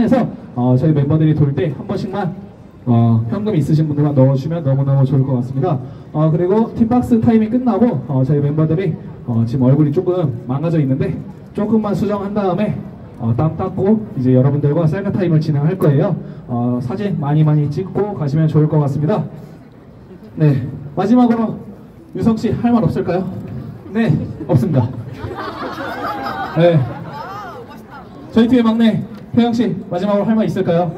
해서 어, 저희 멤버들이 돌 때 한 번씩만 어, 현금 있으신 분들만 넣어주시면 너무너무 좋을 것 같습니다. 어, 그리고 팁박스 타임이 끝나고 어, 저희 멤버들이 어, 지금 얼굴이 조금 망가져 있는데 조금만 수정한 다음에 어, 땀 닦고 이제 여러분들과 셀카 타임을 진행할 거예요. 어, 사진 많이 많이 찍고 가시면 좋을 것 같습니다. 네 마지막으로 유성 씨 할 말 없을까요? 네 없습니다. 네 저희 팀의 막내 태영 씨 마지막으로 할 말 있을까요?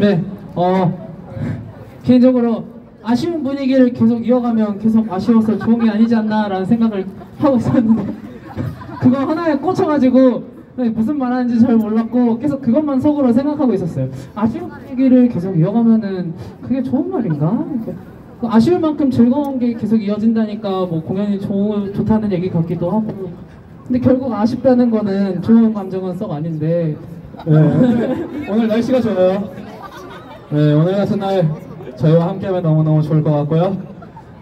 네, 어 개인적으로 아쉬운 분위기를 계속 이어가면 계속 아쉬워서 좋은 게 아니지 않나라는 생각을 하고 있었는데 그거 하나에 꽂혀가지고 네, 무슨 말 하는지 잘 몰랐고 계속 그것만 속으로 생각하고 있었어요. 아쉬운 분위기를 계속 이어가면은 그게 좋은 말인가? 그 아쉬울 만큼 즐거운 게 계속 이어진다니까 뭐 공연이 좋, 좋다는 얘기 같기도 하고 근데 결국 아쉽다는 거는 좋은 감정은 썩 아닌데 네, 오늘, 날씨가 좋아요. 네, 오늘 같은 날 저희와 함께하면 너무너무 좋을 것 같고요.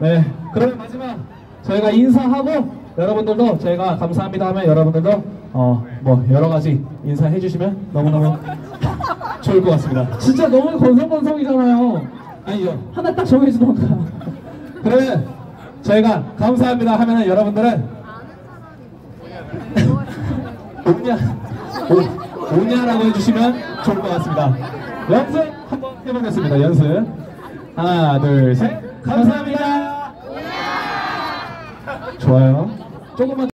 네, 그러면 마지막 저희가 인사하고 여러분들도 저희가 감사합니다 하면 여러분들도 어, 뭐 여러 가지 인사해 주시면 너무너무 좋을 것 같습니다. 진짜 너무 건성건성이잖아요. 아니죠? 하나 딱 정해주던가. 그러면 저희가 감사합니다 하면은 여러분들은 오냐 오, 오냐라고 해주시면 좋을 것 같습니다. 연습 한번 해보겠습니다. 연습 하나 둘 셋 감사합니다. 좋아요. 조금만